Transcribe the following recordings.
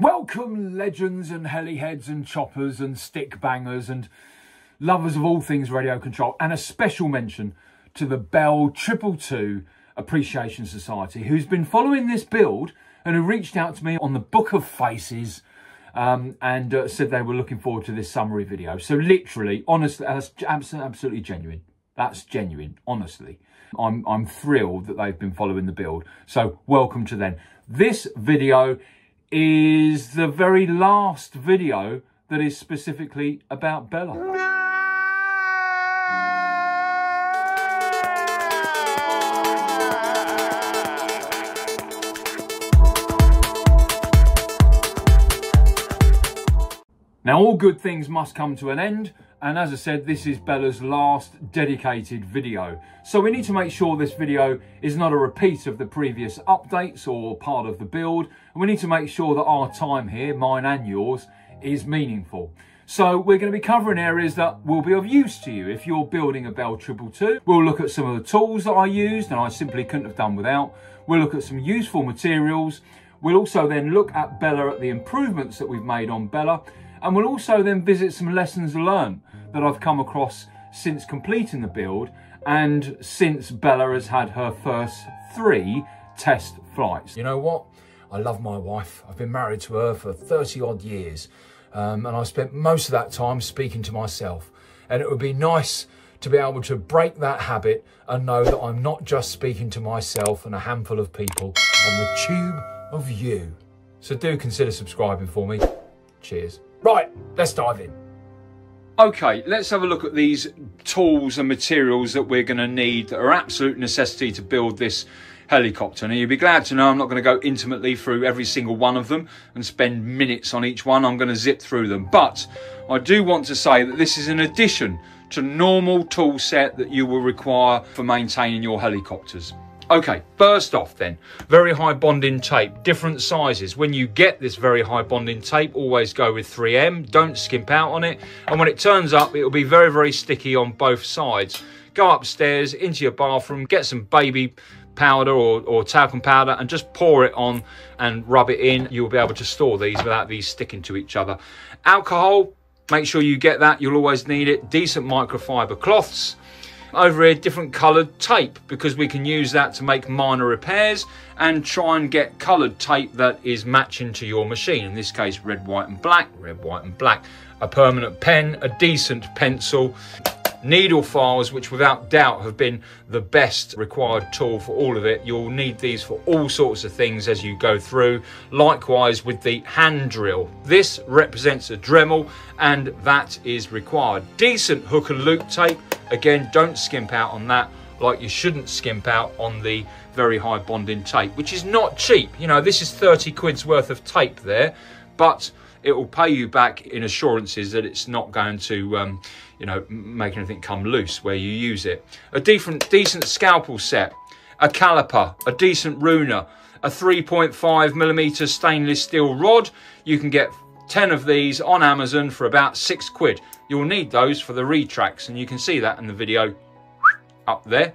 Welcome, legends and heliheads and choppers and stick bangers and lovers of all things radio control, and a special mention to the Bell Triple Two Appreciation Society, who's been following this build and who reached out to me on the Book of Faces um, and uh, said they were looking forward to this summary video. So literally, honestly, that's absolutely genuine. That's genuine, honestly. I'm, I'm thrilled that they've been following the build. So welcome to them. This video is the very last video that is specifically about Bella. Now, all good things must come to an end, and as I said, this is Bella's last dedicated video. So we need to make sure this video is not a repeat of the previous updates or part of the build, and we need to make sure that our time here, mine and yours, is meaningful. So we're going to be covering areas that will be of use to you if you're building a Bell Triple Two. We'll look at some of the tools that I used and I simply couldn't have done without. We'll look at some useful materials. We'll also then look at Bella at the improvements that we've made on Bella and we'll also then visit some lessons learned that I've come across since completing the build and since Bella has had her first three test flights. You know what? I love my wife. I've been married to her for 30 odd years. Um, and I spent most of that time speaking to myself. And it would be nice to be able to break that habit and know that I'm not just speaking to myself and a handful of people on the tube of you. So do consider subscribing for me. Cheers. Right, let's dive in. Okay, let's have a look at these tools and materials that we're going to need that are absolute necessity to build this helicopter. Now, you'll be glad to know I'm not going to go intimately through every single one of them and spend minutes on each one. I'm going to zip through them. But I do want to say that this is an addition to normal tool set that you will require for maintaining your helicopters. Okay, first off then, very high bonding tape, different sizes. When you get this very high bonding tape, always go with 3M, don't skimp out on it. And when it turns up, it will be very, very sticky on both sides. Go upstairs into your bathroom, get some baby powder or, or talcum powder and just pour it on and rub it in. You'll be able to store these without these sticking to each other. Alcohol, make sure you get that. You'll always need it. Decent microfiber cloths over here different coloured tape because we can use that to make minor repairs and try and get coloured tape that is matching to your machine. In this case, red, white and black, red, white and black. A permanent pen, a decent pencil, needle files, which without doubt have been the best required tool for all of it. You'll need these for all sorts of things as you go through. Likewise with the hand drill. This represents a Dremel and that is required. Decent hook and loop tape Again, don't skimp out on that like you shouldn't skimp out on the very high bonding tape, which is not cheap. You know, this is 30 quid's worth of tape there, but it will pay you back in assurances that it's not going to, um, you know, making anything come loose where you use it. A decent, decent scalpel set, a caliper, a decent runer, a 3.5 millimeter stainless steel rod. You can get 10 of these on Amazon for about six quid. You'll need those for the retracts and you can see that in the video up there.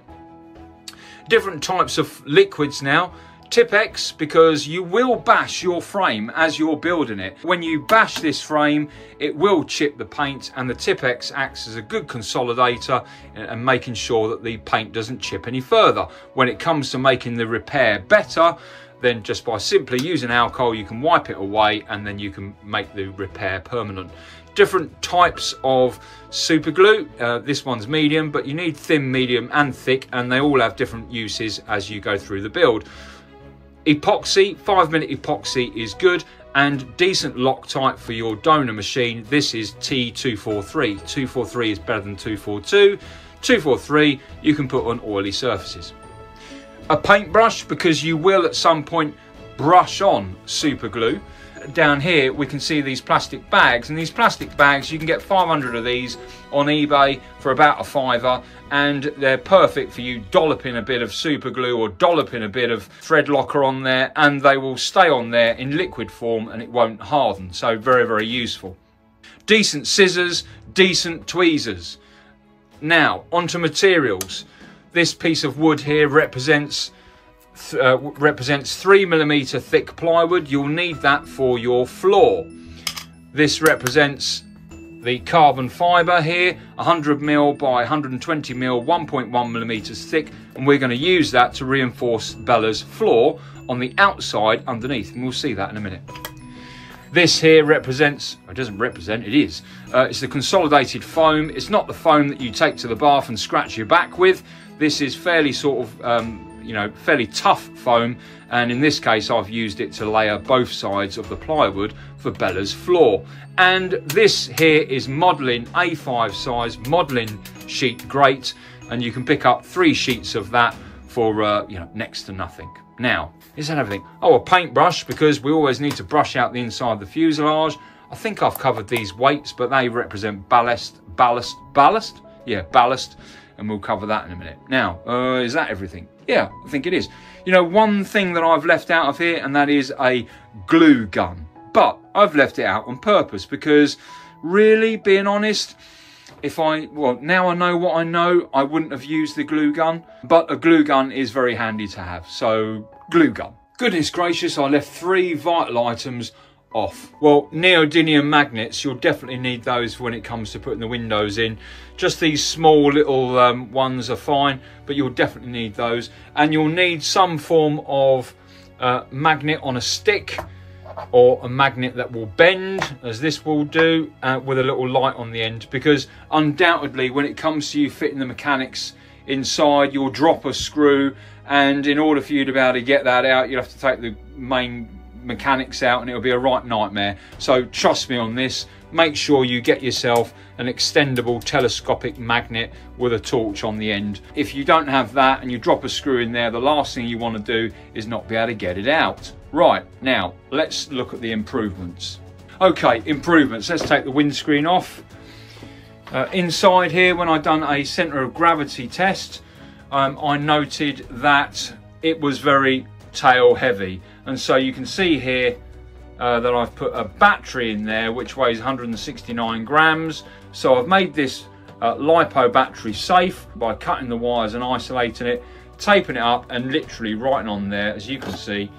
Different types of liquids now. Tipp-Ex because you will bash your frame as you're building it. When you bash this frame, it will chip the paint and the Tipp-Ex acts as a good consolidator and making sure that the paint doesn't chip any further. When it comes to making the repair better, then just by simply using alcohol you can wipe it away and then you can make the repair permanent different types of super glue uh, this one's medium but you need thin medium and thick and they all have different uses as you go through the build epoxy five minute epoxy is good and decent Loctite for your donor machine. This is t243 243 is better than 242 243 you can put on oily surfaces. A paintbrush because you will at some point brush on super glue. Down here we can see these plastic bags and these plastic bags you can get 500 of these on eBay for about a fiver and they're perfect for you dolloping a bit of super glue or dolloping a bit of thread locker on there and they will stay on there in liquid form and it won't harden so very very useful. Decent scissors, decent tweezers. Now onto materials this piece of wood here represents uh, represents three millimeter thick plywood. You'll need that for your floor. This represents the carbon fibre here, 100 mil by 120 mil, 1.1 millimeters thick, and we're going to use that to reinforce Bella's floor on the outside underneath, and we'll see that in a minute. This here represents, it doesn't represent, it is, uh, it's the consolidated foam. It's not the foam that you take to the bath and scratch your back with. This is fairly sort of um, you know, fairly tough foam. And in this case, I've used it to layer both sides of the plywood for Bella's floor. And this here is modelling A5 size modelling sheet grate. And you can pick up three sheets of that for, uh, you know, next to nothing. Now, is that everything? Oh, a paintbrush, because we always need to brush out the inside of the fuselage. I think I've covered these weights, but they represent ballast, ballast, ballast? Yeah, ballast and we'll cover that in a minute. Now, uh, is that everything? Yeah, I think it is. You know, one thing that I've left out of here, and that is a glue gun. But I've left it out on purpose because, really, being honest, if I, well, now I know what I know, I wouldn't have used the glue gun, but a glue gun is very handy to have. So, glue gun. Goodness gracious, I left three vital items off. Well, neodymium magnets, you'll definitely need those when it comes to putting the windows in. Just these small little um, ones are fine, but you'll definitely need those. And you'll need some form of uh, magnet on a stick or a magnet that will bend as this will do uh, with a little light on the end because undoubtedly when it comes to you fitting the mechanics inside you'll drop a screw and in order for you to be able to get that out you'll have to take the main mechanics out and it'll be a right nightmare. So trust me on this, make sure you get yourself an extendable telescopic magnet with a torch on the end. If you don't have that and you drop a screw in there, the last thing you want to do is not be able to get it out. Right, now let's look at the improvements. Okay, improvements. Let's take the windscreen off. Uh, inside here, when I done a centre of gravity test, um, I noted that it was very tail heavy. And so you can see here uh, that I've put a battery in there which weighs 169 grams. So I've made this uh, LiPo battery safe by cutting the wires and isolating it, taping it up and literally writing on there, as you can see,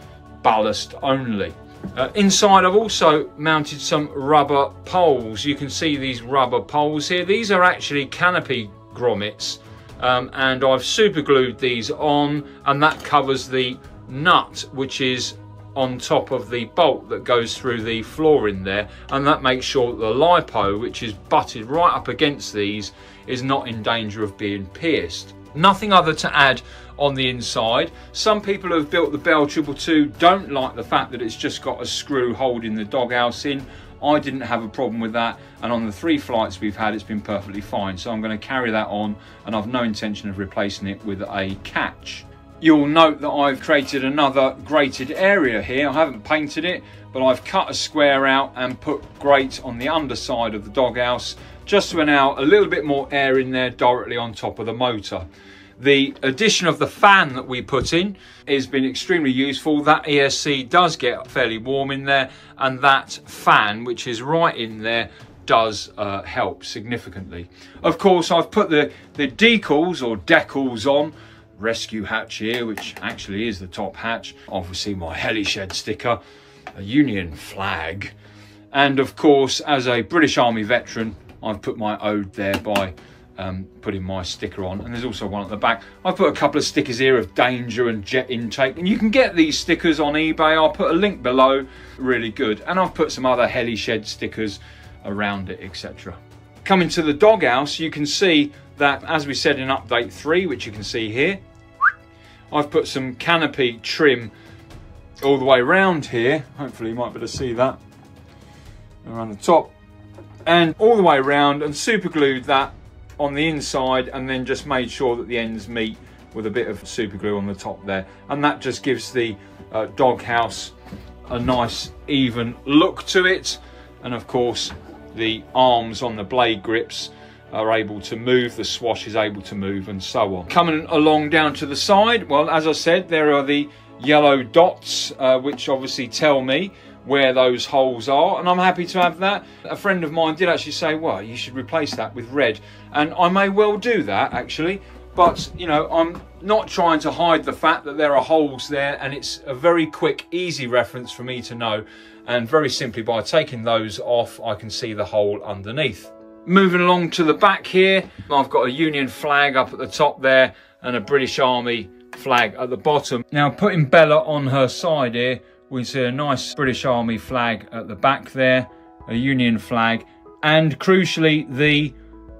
ballast only. Uh, inside I've also mounted some rubber poles. You can see these rubber poles here. These are actually canopy grommets um, and I've super glued these on and that covers the nut which is on top of the bolt that goes through the floor in there and that makes sure that the lipo which is butted right up against these is not in danger of being pierced. Nothing other to add on the inside. Some people who have built the Bell 222 don't like the fact that it's just got a screw holding the doghouse in. I didn't have a problem with that and on the three flights we've had it's been perfectly fine so I'm going to carry that on and I've no intention of replacing it with a catch. You'll note that I've created another grated area here. I haven't painted it, but I've cut a square out and put grate on the underside of the doghouse just to allow a little bit more air in there directly on top of the motor. The addition of the fan that we put in has been extremely useful. That ESC does get fairly warm in there and that fan, which is right in there, does uh, help significantly. Of course, I've put the, the decals or decals on rescue hatch here, which actually is the top hatch. Obviously my heli shed sticker, a Union flag. And of course, as a British Army veteran, I've put my ode there by um, putting my sticker on. And there's also one at the back. I've put a couple of stickers here of danger and jet intake. And you can get these stickers on eBay. I'll put a link below. Really good. And I've put some other heli shed stickers around it, etc. Coming to the doghouse, you can see that, as we said in update 3, which you can see here, I've put some canopy trim all the way around here. Hopefully you might be able to see that around the top. And all the way around and super glued that on the inside and then just made sure that the ends meet with a bit of super glue on the top there. And that just gives the uh, doghouse a nice even look to it. And of course, the arms on the blade grips are able to move, the swash is able to move and so on. Coming along down to the side, well as I said there are the yellow dots uh, which obviously tell me where those holes are and I'm happy to have that. A friend of mine did actually say well you should replace that with red and I may well do that actually. but you know, I'm not trying to hide the fact that there are holes there and it's a very quick, easy reference for me to know. And very simply by taking those off, I can see the hole underneath. Moving along to the back here, I've got a Union flag up at the top there and a British Army flag at the bottom. Now putting Bella on her side here, we see a nice British Army flag at the back there, a Union flag, and crucially the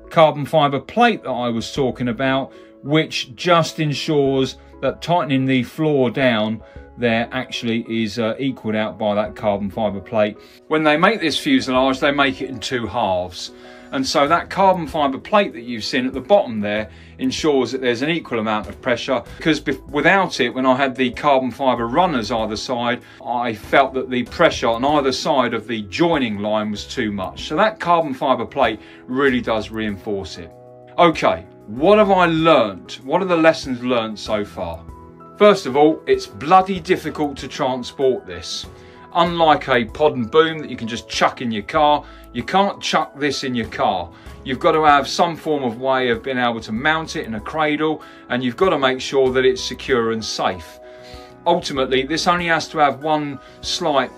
carbon fibre plate that I was talking about, which just ensures that tightening the floor down there actually is uh, equaled out by that carbon fibre plate. When they make this fuselage, they make it in two halves. And so that carbon fibre plate that you've seen at the bottom there ensures that there's an equal amount of pressure because without it, when I had the carbon fibre runners either side, I felt that the pressure on either side of the joining line was too much. So that carbon fibre plate really does reinforce it. Okay, what have I learnt? What are the lessons learnt so far? First of all, it's bloody difficult to transport this. Unlike a pod and boom that you can just chuck in your car, you can't chuck this in your car. You've got to have some form of way of being able to mount it in a cradle and you've got to make sure that it's secure and safe. Ultimately, this only has to have one slight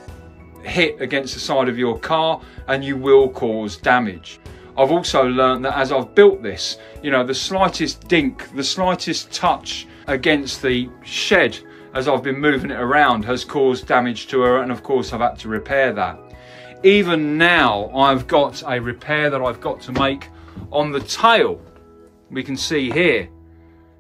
hit against the side of your car and you will cause damage. I've also learned that as I've built this, you know, the slightest dink, the slightest touch against the shed as I've been moving it around has caused damage to her and of course I've had to repair that. Even now I've got a repair that I've got to make on the tail. We can see here,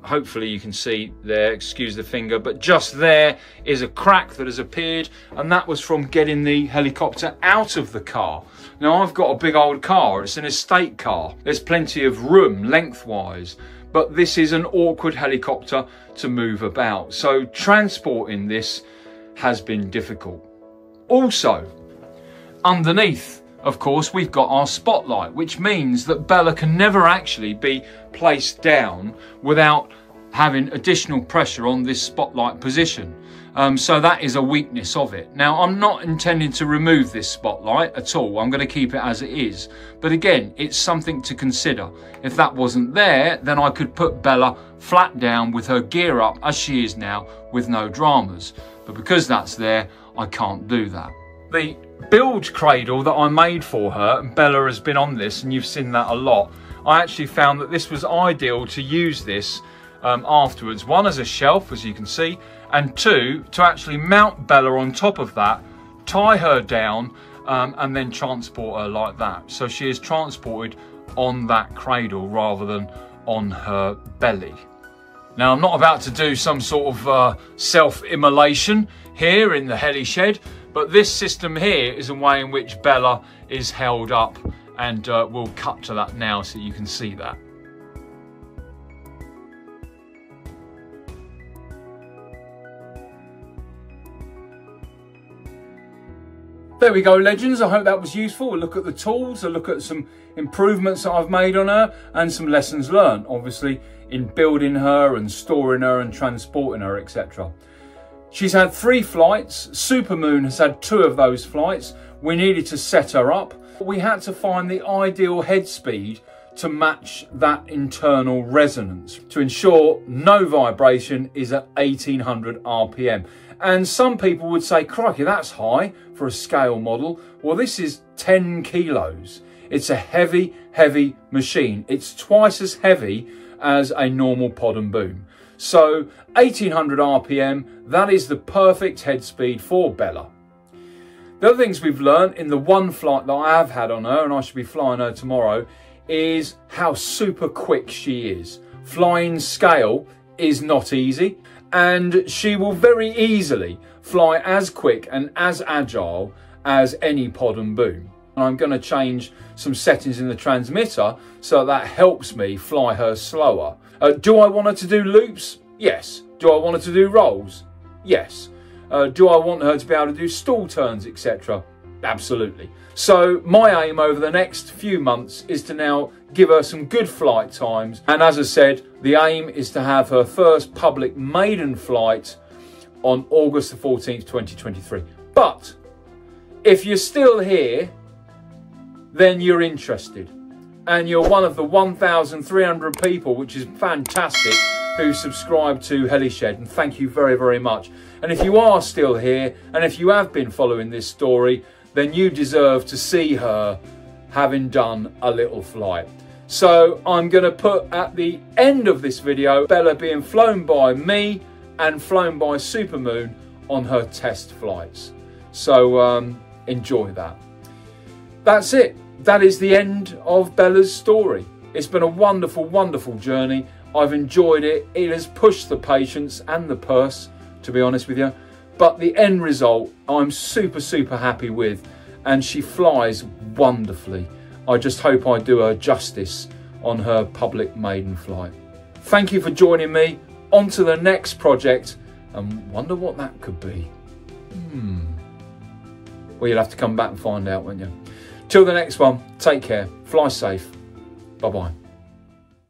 hopefully you can see there, excuse the finger, but just there is a crack that has appeared and that was from getting the helicopter out of the car. Now I've got a big old car, it's an estate car. There's plenty of room lengthwise but this is an awkward helicopter to move about. So transporting this has been difficult. Also, underneath, of course, we've got our spotlight, which means that Bella can never actually be placed down without having additional pressure on this spotlight position. Um, so that is a weakness of it. Now, I'm not intending to remove this spotlight at all. I'm going to keep it as it is. But again, it's something to consider. If that wasn't there, then I could put Bella flat down with her gear up as she is now with no dramas. But because that's there, I can't do that. The build cradle that I made for her, and Bella has been on this and you've seen that a lot, I actually found that this was ideal to use this um, afterwards. One as a shelf, as you can see, and two, to actually mount Bella on top of that, tie her down, um, and then transport her like that. So she is transported on that cradle rather than on her belly. Now, I'm not about to do some sort of uh, self-immolation here in the heli shed, but this system here is a way in which Bella is held up and uh, we'll cut to that now so you can see that. There we go, legends. I hope that was useful. A look at the tools, a look at some improvements that I've made on her, and some lessons learned, obviously, in building her and storing her and transporting her, etc. She's had three flights. Supermoon has had two of those flights. We needed to set her up. We had to find the ideal head speed to match that internal resonance to ensure no vibration is at 1800 RPM. And some people would say, crikey, that's high for a scale model. Well, this is 10 kilos. It's a heavy, heavy machine. It's twice as heavy as a normal pod and boom. So 1800 RPM, that is the perfect head speed for Bella. The other things we've learned in the one flight that I have had on her, and I should be flying her tomorrow, is how super quick she is. Flying scale is not easy and she will very easily fly as quick and as agile as any pod and boom. And I'm going to change some settings in the transmitter so that helps me fly her slower. Uh, do I want her to do loops? Yes. Do I want her to do rolls? Yes. Uh, do I want her to be able to do stall turns, etc.? Absolutely. So my aim over the next few months is to now give her some good flight times. And as I said, the aim is to have her first public maiden flight on August the 14th, 2023. But if you're still here, then you're interested. and you're one of the 1,300 people, which is fantastic, who subscribe to Helished. And thank you very, very much. And if you are still here, and if you have been following this story, then you deserve to see her having done a little flight. So I'm going to put at the end of this video, Bella being flown by me and flown by Supermoon on her test flights. So um, enjoy that. That's it. That is the end of Bella's story. It's been a wonderful, wonderful journey. I've enjoyed it. It has pushed the patience and the purse, to be honest with you. But the end result, I'm super, super happy with. And she flies wonderfully. I just hope I do her justice on her public maiden flight. Thank you for joining me. On to the next project and wonder what that could be. Hmm. Well, you'll have to come back and find out, won't you? Till the next one, take care, fly safe. Bye bye.